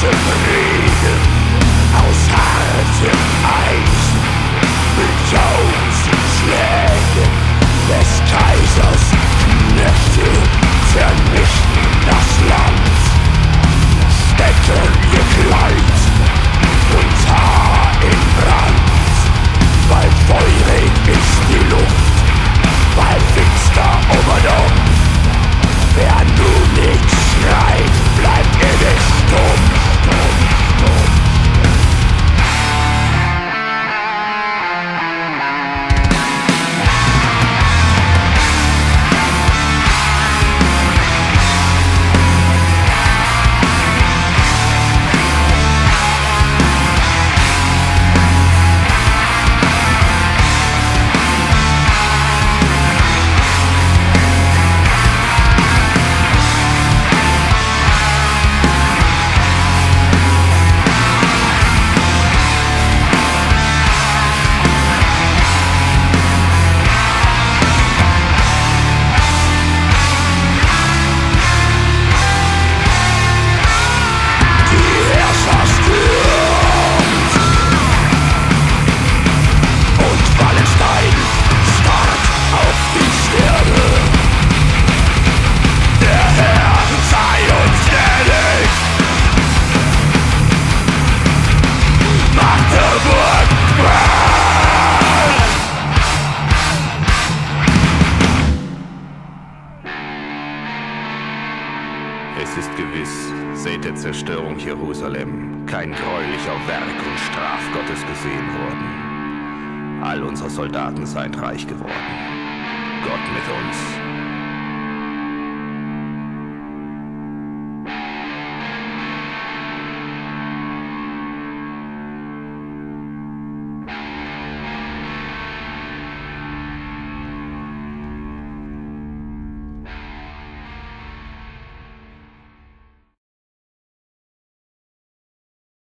symphony. House high Zerstörung Jerusalem kein gräulicher Werk und Straf Gottes gesehen worden. All unsere Soldaten seien reich geworden. Gott mit uns